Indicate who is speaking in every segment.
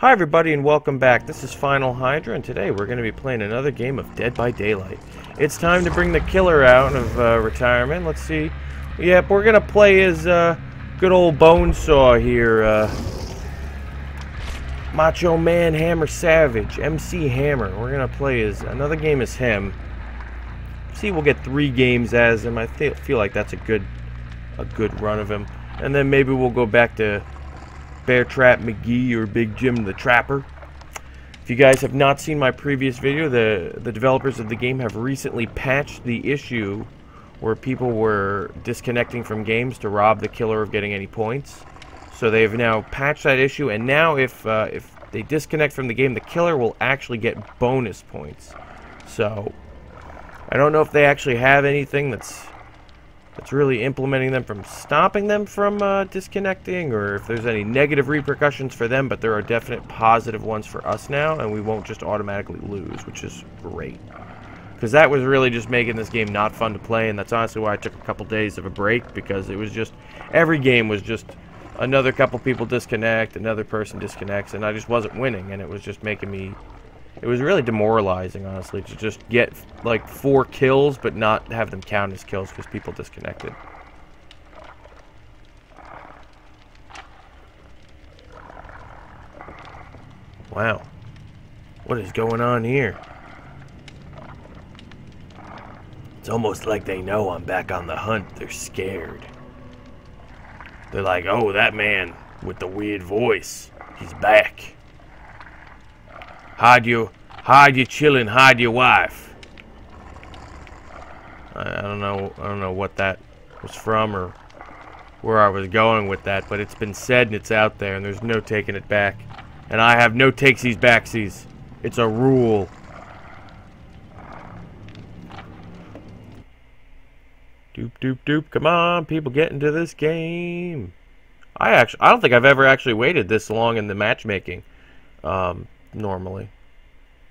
Speaker 1: Hi everybody and welcome back. This is Final Hydra and today we're going to be playing another game of Dead by Daylight. It's time to bring the killer out of uh, retirement. Let's see. Yep, we're going to play as uh, good old Bonesaw here. Uh, Macho Man Hammer Savage, MC Hammer. We're going to play as another game as him. See, we'll get three games as him. I feel like that's a good, a good run of him. And then maybe we'll go back to Bear Trap McGee or Big Jim the Trapper. If you guys have not seen my previous video, the, the developers of the game have recently patched the issue where people were disconnecting from games to rob the killer of getting any points. So they've now patched that issue, and now if uh, if they disconnect from the game, the killer will actually get bonus points. So I don't know if they actually have anything that's that's really implementing them from stopping them from uh, disconnecting or if there's any negative repercussions for them, but there are definite positive ones for us now, and we won't just automatically lose, which is great. Because that was really just making this game not fun to play, and that's honestly why I took a couple days of a break, because it was just, every game was just another couple people disconnect, another person disconnects, and I just wasn't winning, and it was just making me it was really demoralizing, honestly, to just get like four kills but not have them count as kills because people disconnected. Wow. What is going on here? It's almost like they know I'm back on the hunt. They're scared. They're like, oh, that man with the weird voice, he's back. Hide your, hide your children, hide your wife. I, I don't know, I don't know what that was from or where I was going with that, but it's been said and it's out there, and there's no taking it back. And I have no takesies backsies. It's a rule. Doop doop doop. Come on, people, get into this game. I actually, I don't think I've ever actually waited this long in the matchmaking. Um, normally.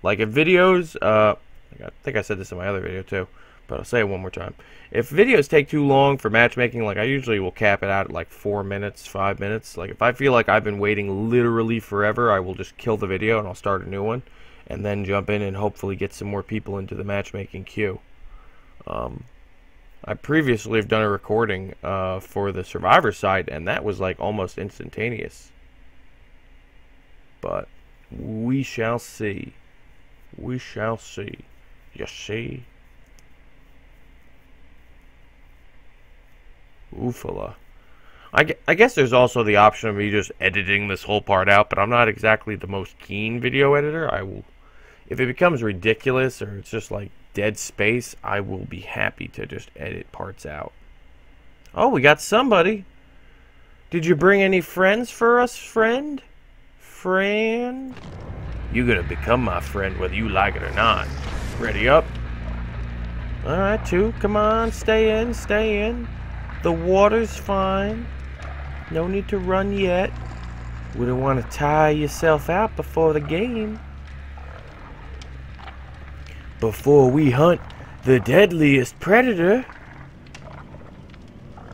Speaker 1: Like if videos, uh, I think I said this in my other video too, but I'll say it one more time. If videos take too long for matchmaking, like I usually will cap it out at like four minutes, five minutes. Like if I feel like I've been waiting literally forever, I will just kill the video and I'll start a new one, and then jump in and hopefully get some more people into the matchmaking queue. Um, I previously have done a recording uh, for the Survivor side, and that was like almost instantaneous. But we shall see. We shall see. You see? Oofala. I, I guess there's also the option of me just editing this whole part out, but I'm not exactly the most keen video editor. I will, if it becomes ridiculous or it's just like dead space, I will be happy to just edit parts out. Oh, we got somebody. Did you bring any friends for us, friend? Friend. You're gonna become my friend whether you like it or not. Ready up? Alright, two. Come on, stay in, stay in. The water's fine. No need to run yet. Wouldn't want to tire yourself out before the game. Before we hunt the deadliest predator.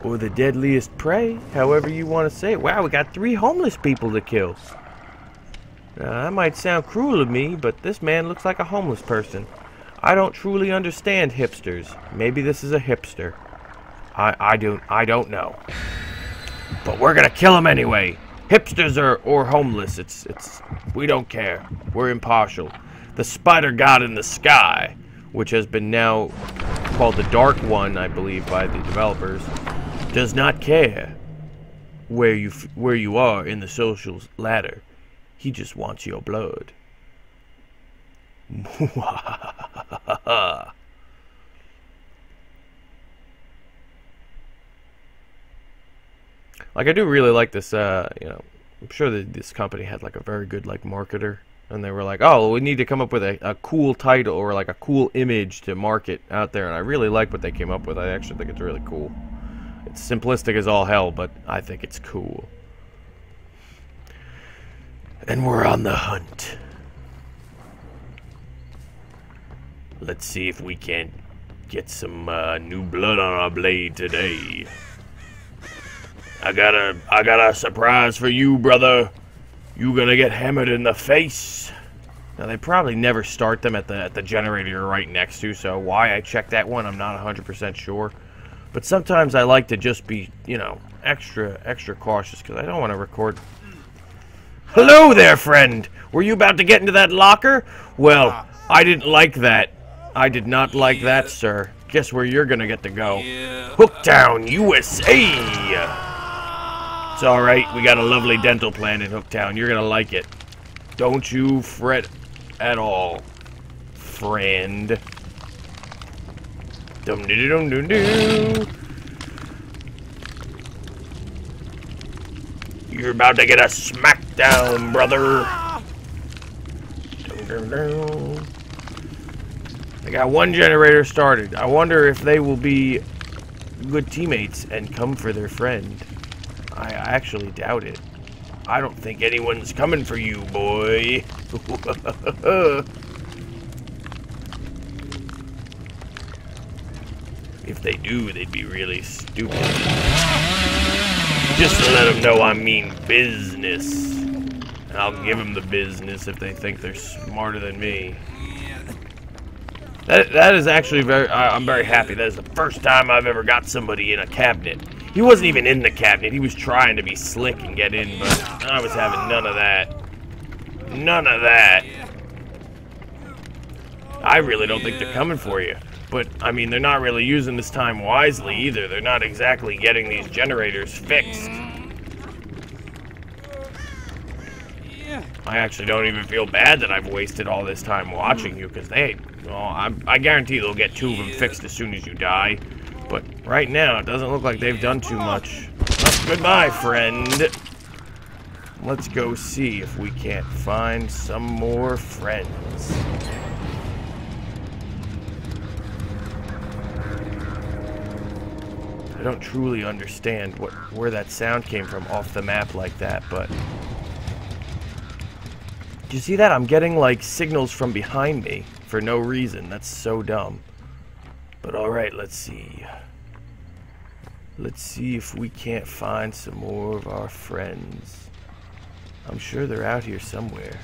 Speaker 1: Or the deadliest prey, however you want to say it. Wow, we got three homeless people to kill. Now, that might sound cruel of me, but this man looks like a homeless person. I don't truly understand hipsters. Maybe this is a hipster. I, I don't I don't know. But we're gonna kill him anyway. Hipsters are or homeless. It's it's we don't care. We're impartial. The spider god in the sky, which has been now called the Dark One, I believe, by the developers, does not care where you where you are in the social ladder. He just wants your blood. like I do really like this uh, you know, I'm sure that this company had like a very good like marketer and they were like, "Oh, we need to come up with a, a cool title or like a cool image to market out there." And I really like what they came up with. I actually think it's really cool. It's simplistic as all hell, but I think it's cool. And we're on the hunt. Let's see if we can't get some uh, new blood on our blade today. I got a I got a surprise for you, brother. You gonna get hammered in the face. Now they probably never start them at the at the generator right next to, so why I checked that one I'm not 100% sure. But sometimes I like to just be, you know, extra extra cautious because I don't want to record. Hello there, friend. Were you about to get into that locker? Well, ah. I didn't like that. I did not like that, sir. Guess where you're gonna get to go? Hooktown, USA. It's all right. We got a lovely dental plan in Hooktown. You're gonna like it. Don't you fret at all, friend. Dum doo dum dum doo. You're about to get a smackdown, brother. They got one generator started. I wonder if they will be good teammates and come for their friend. I actually doubt it. I don't think anyone's coming for you, boy. if they do, they'd be really stupid. Just to let them know I mean business. And I'll give them the business if they think they're smarter than me. That, that is actually very, I, I'm very happy. That is the first time I've ever got somebody in a cabinet. He wasn't even in the cabinet. He was trying to be slick and get in, but I was having none of that. None of that. I really don't think they're coming for you. But, I mean, they're not really using this time wisely either. They're not exactly getting these generators fixed. I actually don't even feel bad that I've wasted all this time watching you, because they, well, I, I guarantee they'll get two of them fixed as soon as you die. But right now, it doesn't look like they've done too much. Well, goodbye, friend. Let's go see if we can't find some more friends. I don't truly understand what where that sound came from off the map like that, but... You see that? I'm getting, like, signals from behind me for no reason. That's so dumb. But alright, let's see. Let's see if we can't find some more of our friends. I'm sure they're out here somewhere.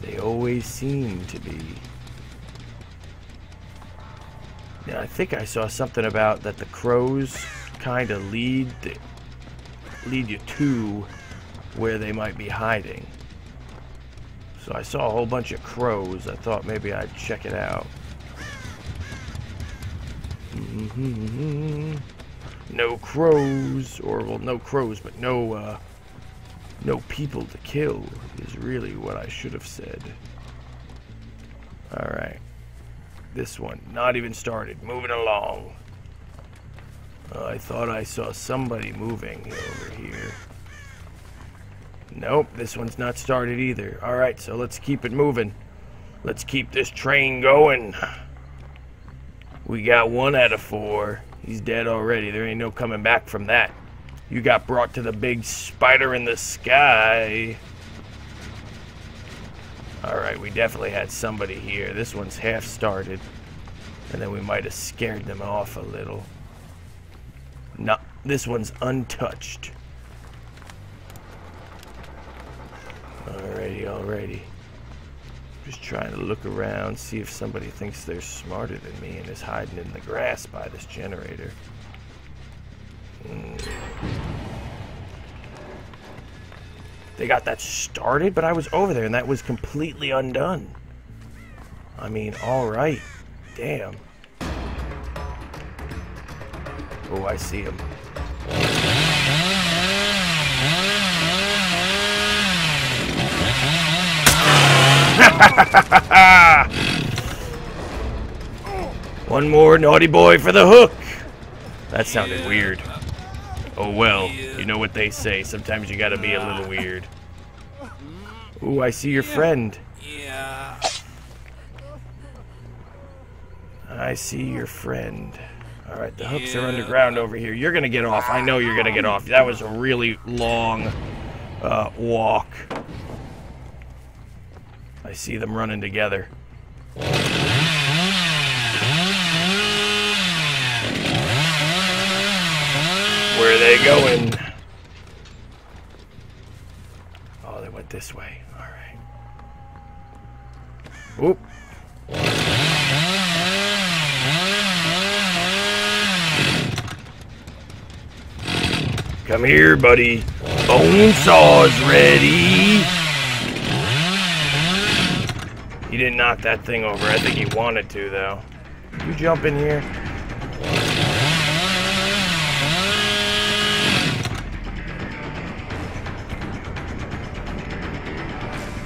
Speaker 1: They always seem to be. Now, I think I saw something about that the crows kind of lead lead you to where they might be hiding. So I saw a whole bunch of crows. I thought maybe I'd check it out. Mm-hmm. No crows, or well, no crows, but no, uh, no people to kill is really what I should have said. All right, this one, not even started, moving along. Uh, I thought I saw somebody moving over here. Nope, this one's not started either. All right, so let's keep it moving. Let's keep this train going. We got one out of four. He's dead already. There ain't no coming back from that. You got brought to the big spider in the sky. Alright, we definitely had somebody here. This one's half started. And then we might have scared them off a little. No, this one's untouched. Alrighty, alrighty. Just trying to look around, see if somebody thinks they're smarter than me and is hiding in the grass by this generator. Mm. They got that started, but I was over there and that was completely undone. I mean, alright. Damn. Oh, I see him. One more naughty boy for the hook. That sounded weird. Oh well, you know what they say. Sometimes you gotta be a little weird. Ooh, I see your friend. Yeah. I see your friend. Alright, the hooks are underground over here. You're gonna get off. I know you're gonna get off. That was a really long uh, walk. I see them running together. Where are they going? Oh, they went this way. All right. Oop. Come here, buddy. Bone saw's ready. He didn't knock that thing over. I think he wanted to, though. You jump in here.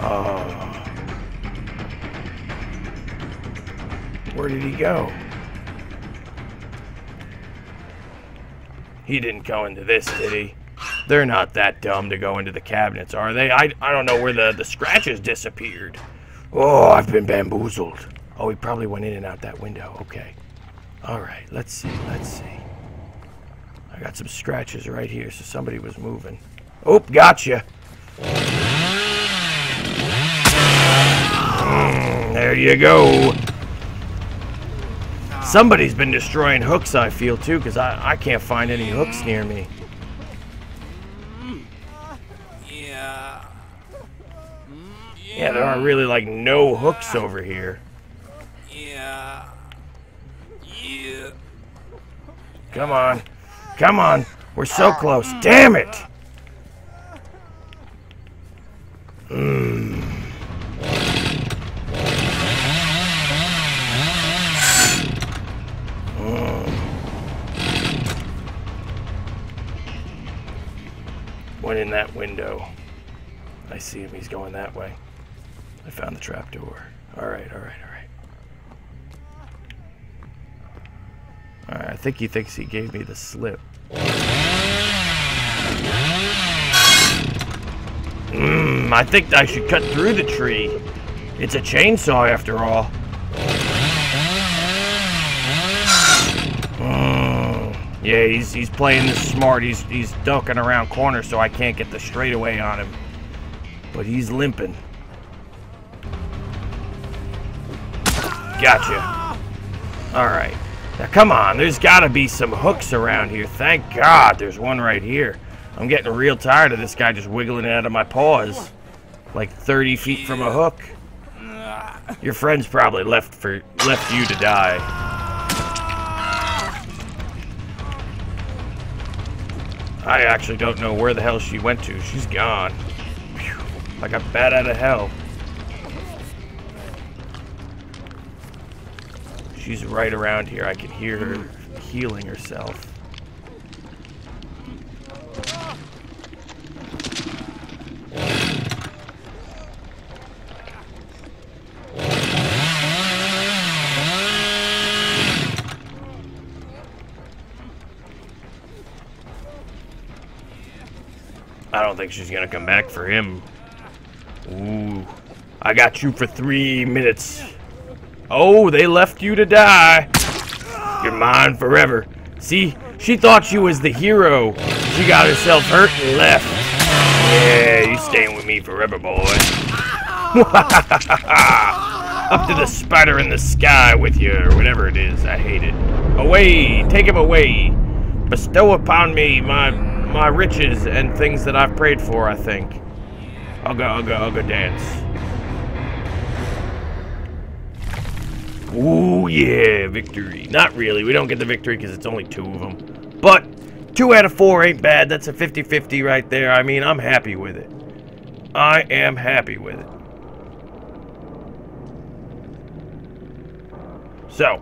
Speaker 1: Oh. Where did he go? He didn't go into this, did he? They're not that dumb to go into the cabinets, are they? I, I don't know where the, the scratches disappeared. Oh, I've been bamboozled. Oh, he probably went in and out that window. Okay. All right, let's see, let's see. I got some scratches right here, so somebody was moving. Oh, gotcha. Mm, there you go. Somebody's been destroying hooks, I feel, too, because I, I can't find any hooks near me.
Speaker 2: Yeah.
Speaker 1: Yeah, there are really, like, no hooks over here.
Speaker 2: Yeah. Yeah.
Speaker 1: Come on. Come on. We're so close. Damn it! Mmm. Went in that window. I see him. He's going that way. I found the trapdoor. All right, all right, all right. All right, I think he thinks he gave me the slip. Mmm, I think I should cut through the tree. It's a chainsaw after all. Mm, yeah, he's he's playing this smart. He's he's ducking around corners so I can't get the straightaway on him. But he's limping. Gotcha. All right. Now come on, there's gotta be some hooks around here. Thank God there's one right here. I'm getting real tired of this guy just wiggling out of my paws. Like 30 feet from a hook. Your friend's probably left for left you to die. I actually don't know where the hell she went to. She's gone. Phew, like a bat out of hell. She's right around here. I can hear her healing herself. I don't think she's gonna come back for him. Ooh. I got you for three minutes. Oh, they left you to die. You're mine forever. See, she thought she was the hero. She got herself hurt and left. Yeah, you staying with me forever, boy. Up to the spider in the sky with you, or whatever it is. I hate it. Away, take him away. Bestow upon me my my riches and things that I've prayed for, I think. I'll go, I'll go, I'll go dance. Ooh, yeah, victory. Not really. We don't get the victory because it's only two of them. But two out of four ain't bad. That's a 50-50 right there. I mean, I'm happy with it. I am happy with it. So,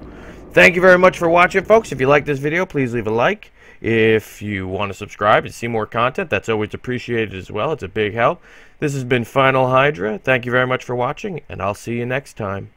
Speaker 1: thank you very much for watching, folks. If you like this video, please leave a like. If you want to subscribe and see more content, that's always appreciated as well. It's a big help. This has been Final Hydra. Thank you very much for watching, and I'll see you next time.